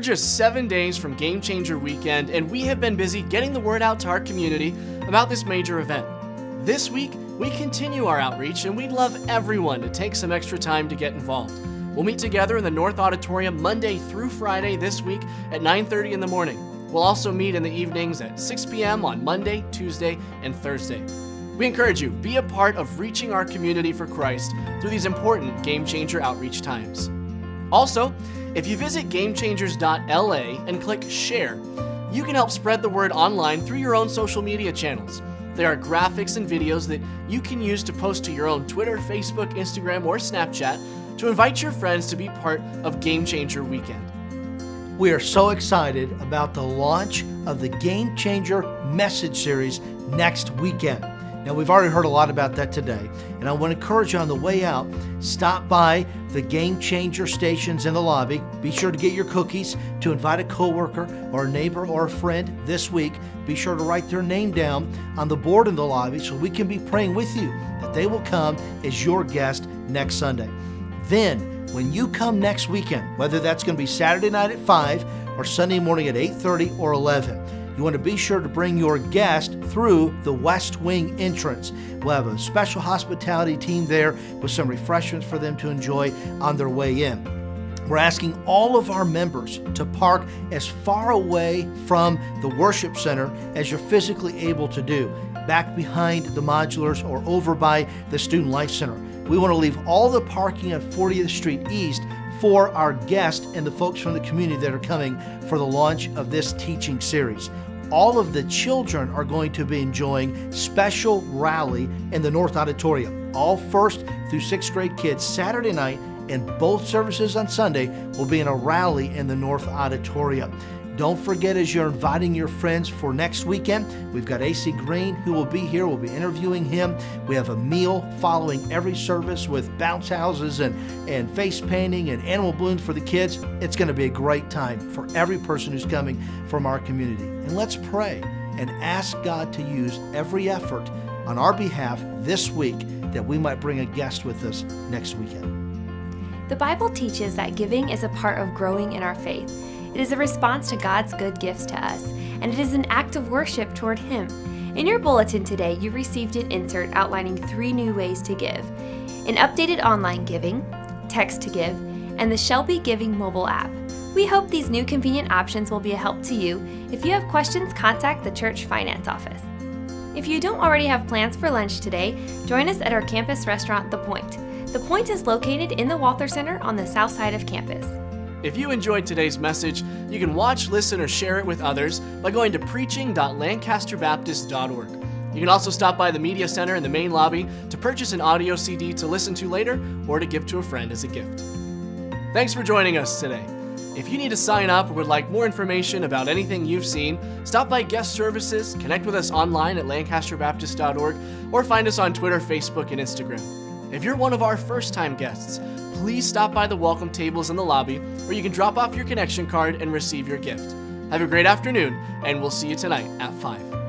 just seven days from Game Changer Weekend, and we have been busy getting the word out to our community about this major event. This week, we continue our outreach, and we'd love everyone to take some extra time to get involved. We'll meet together in the North Auditorium Monday through Friday this week at 9:30 in the morning. We'll also meet in the evenings at 6 p.m. on Monday, Tuesday, and Thursday. We encourage you, be a part of reaching our community for Christ through these important Game Changer outreach times. Also, if you visit gamechangers.la and click share, you can help spread the word online through your own social media channels. There are graphics and videos that you can use to post to your own Twitter, Facebook, Instagram, or Snapchat to invite your friends to be part of Game Changer Weekend. We are so excited about the launch of the Game Changer message series next weekend. Now, we've already heard a lot about that today, and I want to encourage you on the way out, stop by the Game Changer stations in the lobby. Be sure to get your cookies to invite a coworker or a neighbor or a friend this week. Be sure to write their name down on the board in the lobby so we can be praying with you that they will come as your guest next Sunday. Then, when you come next weekend, whether that's going to be Saturday night at 5 or Sunday morning at 8:30 or 11, you want to be sure to bring your guest through the West Wing entrance. We'll have a special hospitality team there with some refreshments for them to enjoy on their way in. We're asking all of our members to park as far away from the worship center as you're physically able to do, back behind the modulars or over by the Student Life Center. We want to leave all the parking on 40th Street East for our guests and the folks from the community that are coming for the launch of this teaching series. All of the children are going to be enjoying special rally in the North Auditorium. All first through sixth grade kids Saturday night and both services on Sunday will be in a rally in the North Auditorium. Don't forget, as you're inviting your friends for next weekend, we've got AC Green who will be here. We'll be interviewing him. We have a meal following every service with bounce houses and, and face painting and animal balloons for the kids. It's going to be a great time for every person who's coming from our community. And let's pray and ask God to use every effort on our behalf this week that we might bring a guest with us next weekend. The Bible teaches that giving is a part of growing in our faith. It is a response to God's good gifts to us, and it is an act of worship toward Him. In your bulletin today, you received an insert outlining three new ways to give an updated online giving, text to give, and the Shelby Giving mobile app. We hope these new convenient options will be a help to you. If you have questions, contact the church finance office. If you don't already have plans for lunch today, join us at our campus restaurant, The Point. The Point is located in the Walther Center on the south side of campus. If you enjoyed today's message, you can watch, listen, or share it with others by going to preaching.lancasterbaptist.org. You can also stop by the Media Center in the main lobby to purchase an audio CD to listen to later or to give to a friend as a gift. Thanks for joining us today. If you need to sign up or would like more information about anything you've seen, stop by guest services, connect with us online at lancasterbaptist.org, or find us on Twitter, Facebook, and Instagram. If you're one of our first time guests, please stop by the welcome tables in the lobby where you can drop off your connection card and receive your gift. Have a great afternoon, and we'll see you tonight at 5.